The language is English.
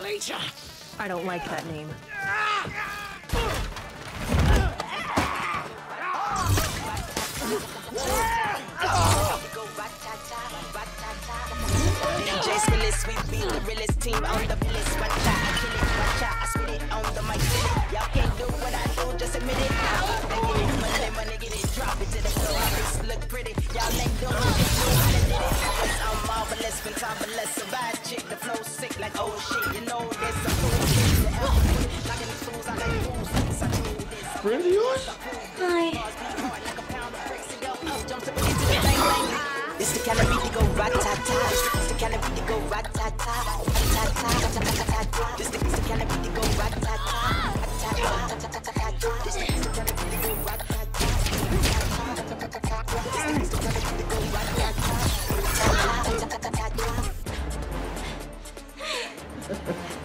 I don't like that name. DJ Skillets, we be the realest team on the list. Watch out, I kill it, watch out, I spit it on the mic. Y'all can't do what I do, just admit it. They get it, money, money, get it, drop it to the floor. This look pretty, y'all ain't doing it, you I done did it. Cause I'm marvelous, fantabulous, a bad chick, the flow sick like oh shit. You know this, I'm cool shit. The L, knocking these fools out like fools. I do this. Friend of yours? This the kind of beat that go rat-ta-ta. This the kind of beat that go rat-ta-ta. Rat-ta-ta, rat-ta-ta-ta. Ha ha ha.